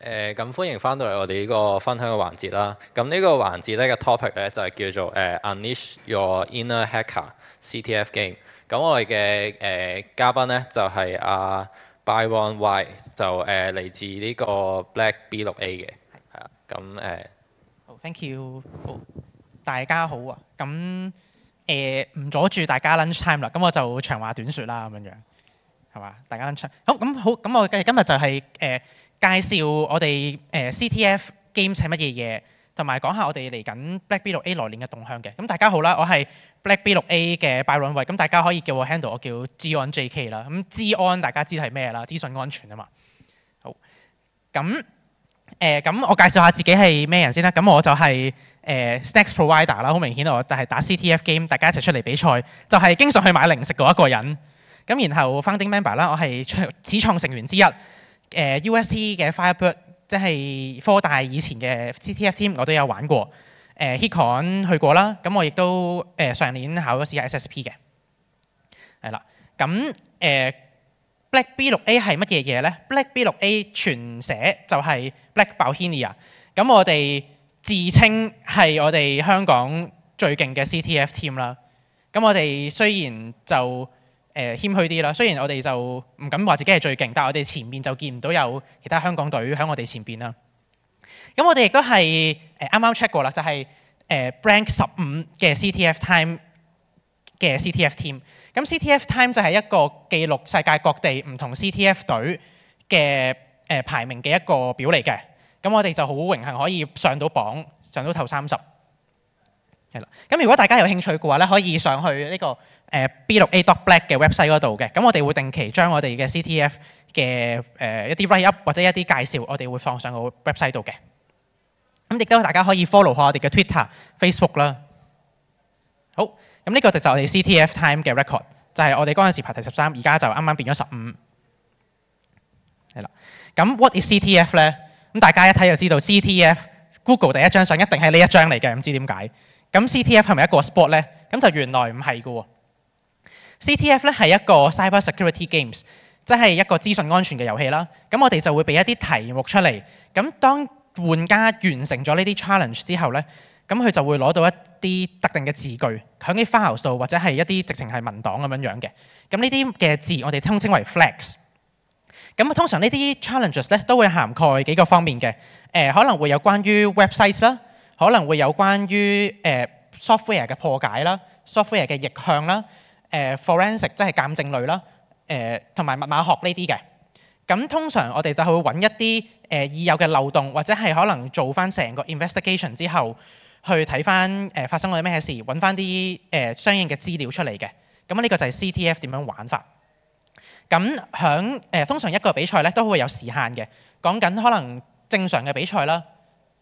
誒咁、歡迎翻到嚟我哋呢個分享嘅環節啦。咁呢個環節咧嘅 topic 咧就係、叫做誒、Unleash Your Inner Hacker CTF Game。咁我哋嘅誒嘉賓咧就係、阿、Byron Y，就誒嚟、自呢個 Black B 六 A 嘅，係啊。咁誒好，thank you。好，大家好啊。咁誒唔阻住大家 lunch time 啦，咁我就長話短説啦，咁樣樣係嘛？大家 lunch time 好咁好，咁我今今日就係、誒、介紹我哋誒、CTF game 係乜嘢嘢，同埋講下我哋嚟緊 Black B 六 A 來年嘅動向嘅。咁大家好啦，我係 Black B 六 A 嘅 Byron 位，咁大家可以叫我 handle，我叫 Gon JK 啦。咁資安大家知係咩啦？資訊安全啊嘛。好，咁。誒咁、我介紹下自己係咩人先啦。咁我就係、誒、snacks provider 啦，好明顯我就係打 CTF game，大家一齊出嚟比賽，就係、經常去買零食嗰一個人。咁然後 founding member 啦，我係創始創成員之一。誒、UST 嘅 Firebird，即係科大以前嘅 CTF team，我都有玩過。誒、Hikon 去過啦，咁我亦都誒、上年考咗試下 SSP 嘅。係啦，咁誒。Black B 六 A 係乜嘢嘢呢？Black B 六 A 全寫就係 Black Bohemia。咁我哋自稱係我哋香港最勁嘅 CTF team 啦。咁我哋雖然就誒、呃、謙虛啲啦，雖然我哋就唔敢話自己係最勁，但係我哋前面就見唔到有其他香港隊喺我哋前邊啦。咁我哋亦都係誒啱啱 check 過啦，就係、誒 Rank 十五嘅 CTF time 嘅 CTF team。咁 CTF Time 就係一個記錄世界各地唔同 CTF 隊嘅誒排名嘅一個表嚟嘅。咁我哋就好榮幸可以上到榜，上到頭三十。係啦。咁如果大家有興趣嘅話咧，可以上去呢個誒 B 六 A dot Black 嘅 website 嗰度嘅。咁我哋會定期將我哋嘅 CTF 嘅誒一啲 write up 或者一啲介紹，我哋會放上個 website 度嘅。咁亦都大家可以 follow 下我哋嘅 Twitter、Facebook 啦。好。咁呢個就係我哋 CTF Time 嘅 record，就係我哋嗰陣時排第十三，而家就啱啱變咗十五。係啦，咁 what is CTF 咧？咁大家一睇就知道 CTF Google 第一張相一定係呢一張嚟嘅，唔知點解。咁 CTF 係咪一個 sport 咧？咁就原來唔係嘅喎。CTF 咧係一個 cyber security games，即係一個資訊安全嘅遊戲啦。咁我哋就會俾一啲題目出嚟，咁當玩家完成咗呢啲 challenge 之後咧。咁佢就會攞到一啲特定嘅字句，喺啲 files 度或者係一啲直情係文檔咁樣樣嘅。咁呢啲嘅字我哋通稱為 flags。咁通常呢啲 challenges 咧都會涵蓋幾個方面嘅。誒、可能會有關於 website 啦，可能會有關於誒、software 嘅破解啦，software 嘅逆向啦，誒、forensic 即係鑑證類啦，誒同埋密碼學呢啲嘅。咁通常我哋就會揾一啲誒、已有嘅漏洞，或者係可能做翻成個 investigation 之後。去睇翻誒發生過啲咩事，揾翻啲誒相應嘅資料出嚟嘅。咁呢個就係 CTF 點樣玩法。咁響誒通常一個比賽咧都會有時限嘅，講緊可能正常嘅比賽啦，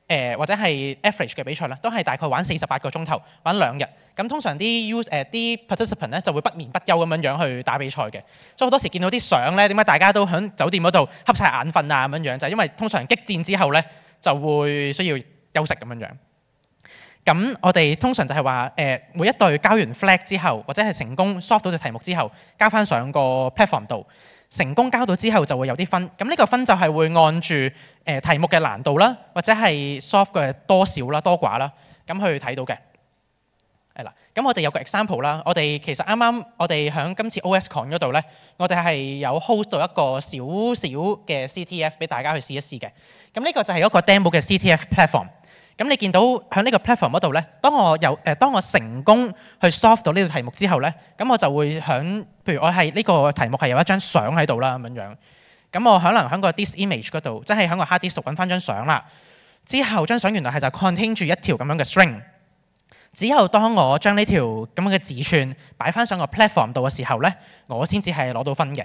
誒、或者係 average 嘅比賽啦，都係大概玩四十八個鐘頭，玩兩日。咁通常啲 use 誒啲 participant 咧就會不眠不休咁樣樣去打比賽嘅。所以好多時見到啲相咧，點解大家都喺酒店嗰度瞌晒眼瞓啊咁樣樣，就係、因為通常激戰之後咧就會需要休息咁樣樣。咁我哋通常就係話誒每一隊交完 flag 之後，或者係成功 solve 到隻題目之後，交翻上個 platform 度，成功交到之後就會有啲分。咁呢個分就係會按住誒、呃、題目嘅難度啦，或者係 solve 嘅多少啦、多寡啦，咁去睇到嘅。係啦，咁我哋有個 example 啦。我哋其實啱啱我哋喺今次 OSCon 嗰度咧，我哋係有 host 到一個小小嘅 CTF 俾大家去試一試嘅。咁呢個就係一個 demo 嘅 CTF platform。咁你見到喺呢個 platform 嗰度咧，當我有誒、呃，當我成功去 solve 到呢個題目之後咧，咁我就會響，譬如我係呢個題目係有一張相喺度啦咁樣樣，咁我可能喺個 dis image 嗰度，即係喺個 hard disk 揾翻張相啦。之後張相原來係就 contain 住一條咁樣嘅 string。之後當我將呢條咁樣嘅字串擺翻上個 platform 度嘅時候咧，我先至係攞到分嘅。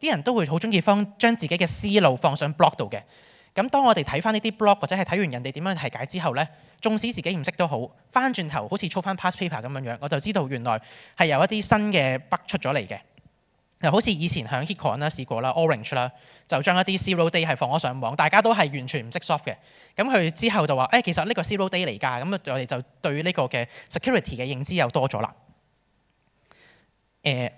啲人都會好中意放將自己嘅思路放上 blog 度嘅。咁當我哋睇翻呢啲 blog 或者係睇完人哋點樣提解之後咧，縱使自己唔識都好，翻轉頭好似操翻 past paper 咁樣樣，我就知道原來係有一啲新嘅北出咗嚟嘅。又好似以前響 Hitcon 啦試過啦，Orange 啦，就將一啲 zero day 係放咗上網，大家都係完全唔識 soft 嘅。咁佢之後就話：誒、其實呢個 zero day 嚟㗎，咁我哋就對呢個嘅 security 嘅認知又多咗啦。誒，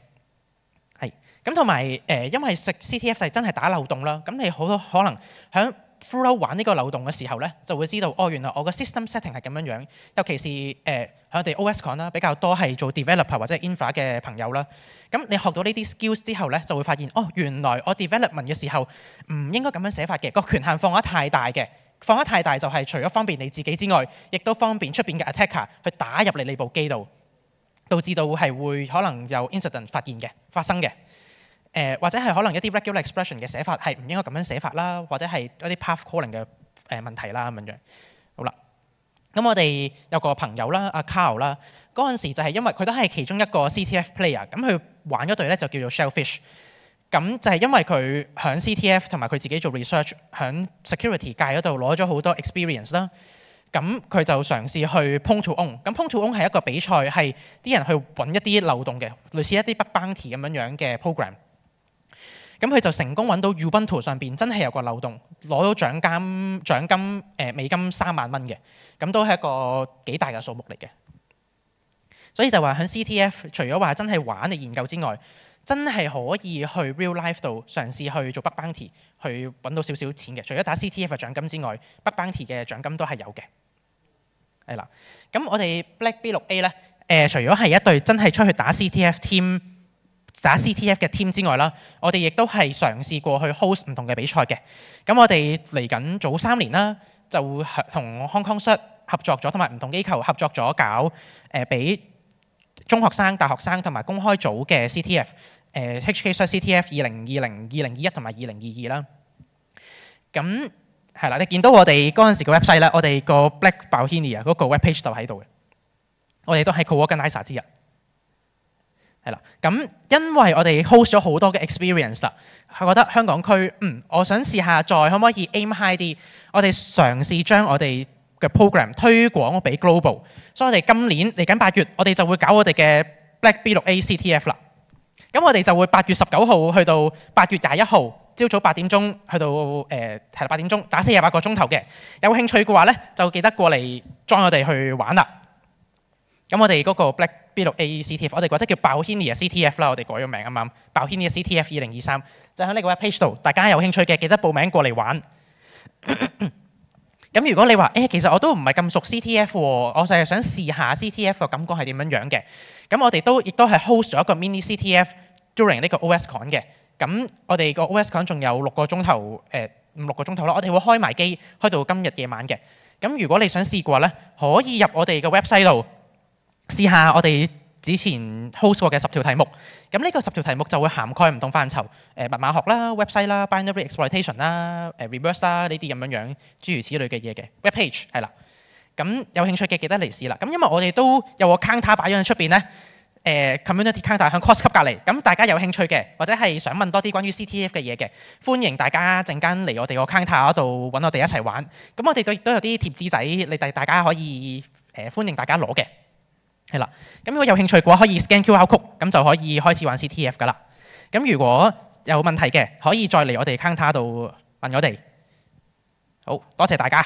咁同埋誒，因為食 CTF 係真係打漏洞啦，咁你好多可能響 through 玩呢個漏洞嘅時候咧，就會知道哦，原來我個 system setting 係咁樣樣。尤其是誒喺我哋 OSCon 啦，比較多係做 developer 或者 infra 嘅朋友啦。咁你學到呢啲 skills 之後咧，就會發現哦，原來我 development 嘅時候唔應該咁樣寫法嘅，個權限放得太大嘅，放得太大就係除咗方便你自己之外，亦都方便出邊嘅 attacker 去打入嚟你部機度，導致到係會可能有 incident 發現嘅發生嘅。誒、或者係可能一啲 regular expression 嘅寫法係唔應該咁樣寫法啦，或者係一啲 path calling 嘅誒問題啦咁樣。好啦，咁我哋有個朋友啦，阿 Carl 啦，嗰陣時就係因為佢都係其中一個 CTF player，咁佢玩嗰隊咧就叫做 Shellfish。咁就係因為佢響 CTF 同埋佢自己做 research，響 security 界嗰度攞咗好多 experience 啦。咁佢就嘗試去 Pwn to Own。咁 Pwn to Own 係一個比賽，係啲人去揾一啲漏洞嘅，類似一啲 bug bounty 咁樣樣嘅 program。咁佢就成功揾到 Ubuntu 上邊真係有個漏洞，攞到獎金獎金誒、美金三萬蚊嘅，咁都係一個幾大嘅數目嚟嘅。所以就話喺 CTF 除咗話真係玩嚟研究之外，真係可以去 real life 度嘗試去做 bug bounty，去揾到少少錢嘅。除咗打 CTF 嘅獎金之外，bug bounty 嘅獎金都係有嘅。係啦，咁我哋 Black B 六 A 咧，誒、除咗係一隊真係出去打 CTF team。打 CTF 嘅 team 之外啦，我哋亦都係嘗試過去 host 唔同嘅比賽嘅。咁我哋嚟緊早三年啦，就同 Hong Kong Cert 合作咗，同埋唔同機構合作咗搞誒俾、中學生、大學生同埋公開組嘅 CTF，誒、HK Cert CTF 二零二零、二零二一同埋二零二二啦。咁係啦，你見到我哋嗰陣時個 website 咧，我哋個 Black Bauhinia 嗰個 web page 就喺度嘅。我哋都係 co-organizer 之一。係啦，咁因為我哋 host 咗好多嘅 experience 啦，我覺得香港區，嗯，我想試下再可唔可以 aim high 啲，我哋嘗試將我哋嘅 program 推廣俾 global，所以我哋今年嚟緊八月，我哋就會搞我哋嘅 Black B 六 A CTF 啦。咁我哋就會八月十九號去到八月廿一號，朝早八點鐘去到誒係八點鐘，打四十八個鐘頭嘅。有興趣嘅話咧，就記得過嚟 join 我哋去玩啦。咁我哋嗰個 Black B 六 AECTF，我哋或者叫 Bauhinia CTF 啦，我哋改咗名啱啱。Bauhinia CTF 二零二三就喺呢個 web page 度，大家有興趣嘅記得報名過嚟玩。咁如果你話誒、其實我都唔係咁熟 CTF 喎，我就係想試下 CTF 嘅感覺係點樣樣嘅。咁我哋都亦都係 host 咗一個 mini CTF during 呢個 OSCon 嘅。咁我哋個 OSCon 仲有六個鐘頭，誒五六個鐘頭啦。我哋會開埋機，開到今日夜晚嘅。咁如果你想試過咧，可以入我哋嘅 website 度。試下我哋之前 host 過嘅十條題目，咁呢個十條題目就會涵蓋唔同範疇，誒密碼學啦、website 啦、binary exploitation 啦、誒 reverse 啦呢啲咁樣樣諸如此類嘅嘢嘅 web page 係啦。咁有興趣嘅記得嚟試啦。咁因為我哋都有個 counter 擺咗喺出邊咧，誒 community counter 喺 course 級隔離。咁大家有興趣嘅，或者係想問多啲關於 CTF 嘅嘢嘅，歡迎大家陣間嚟我哋個 counter 嗰度揾我哋一齊玩。咁我哋都亦都有啲貼紙仔，你哋大家可以誒歡迎大家攞嘅。係啦，咁如果有興趣嘅話，可以 scan QR code，咁就可以開始玩 CTF 噶啦。咁如果有問題嘅，可以再嚟我哋 counter 度問我哋。好多謝大家。